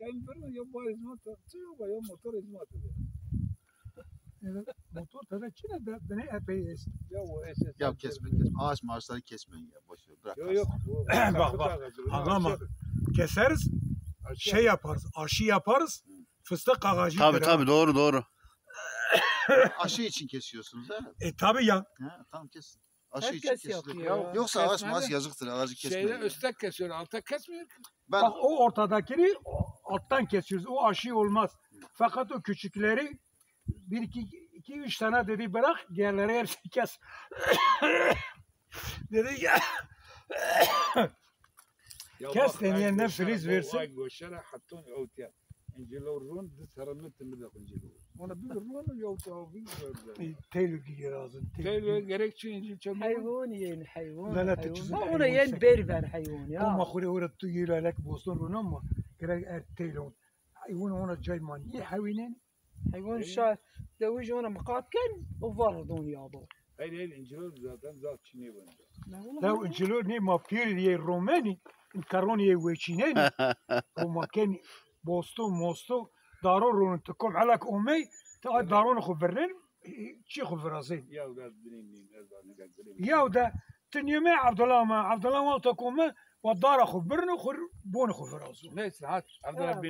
Kendi bir ya bu hizmet atıyor ya motor hizmet ediyor. Motor tabii Çin'e de beni epey eski. Ya o SS. Ya kesme kesme. Ağaç maaşları kesmeyin ya. Boş ver. Bırak. Yok yok. Bak, bak. Aşağı- Keseriz, şey yaparız, aşı yaparız, fıstık ağacı. Tabii tabii doğru doğru. Aşı için kesiyorsunuz ha? E tabii ya. Ha, tamam kesin. Aşı için Herkes kesilir. yapıyor. ya. Yoksa ağaç maaş yazıktır. Ağacı kesmeyin. Şeyden üstten kesiyor, altta kesmiyor. ki. Ben Bak o ortadakini alttan kesiyoruz. O aşı olmaz. Fakat o küçükleri bir iki, iki üç tane dedi bırak diğerleri hepsi kes. dedi ya. kes deneyenden friz versin. Ona bir ruhunu yok da bir gördü. Tehlike gerazın. Tehlike gerekçe incil çabuk. Hayvan yiyin hayvan. Zalate çizim. Ona yen ber ver hayvan ya. Ama kure uğrattu yürelek bostan runan mı? تيلون. حيوان وأنا جاي ماني إيه حيوانين. حيوان إيه. شا دويج وأنا مقاتل وفرضون يابا هاي الانجلور إيه، زادن زاد شنو لو انجلور ني ما فيري روماني. انكروني ويشينين وما كان بوستو موستو. دارون رون تكم عليك أمي. تقعد دارون خبرين إيه، شي خبرازين يا ولاد بنين يا ولاد تنيو ما عبد الله ما عبد الله ما تكون ما والدار خبرنا خر بون خفر ليس عاد عبد الله آه.